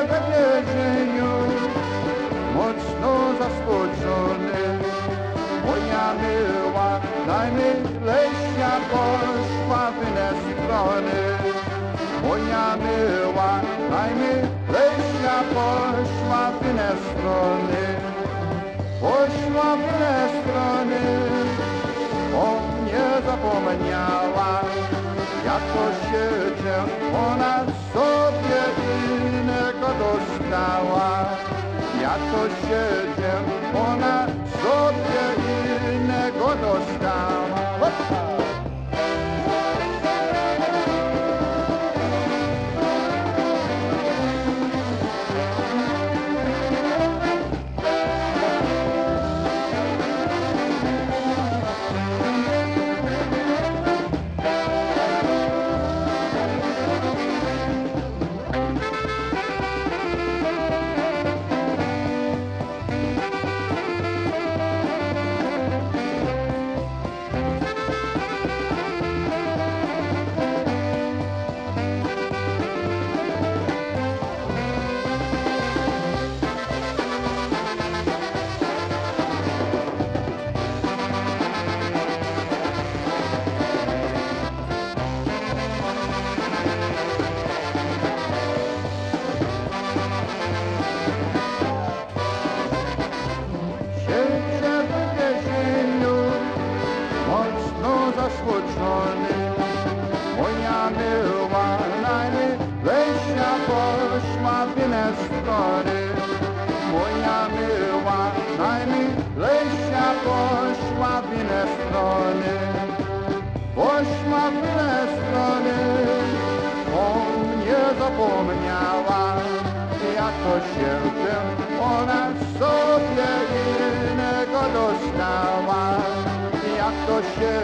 zagadzeniu Mocno zaskoczony Moja miła, najmilejsza poszła w strony Moja miła, najmilejsza poszła w strony Poszła w strony O mnie zapomniała Jak to się dzieje. To dzieje, ona sobie innego dostała. W inne strony. Moja miła, najmilejsza poszła w inne strony. Poszła w inne strony, o mnie zapomniała. Jak to się dzieje, ona sobie innego dostała. Jak to się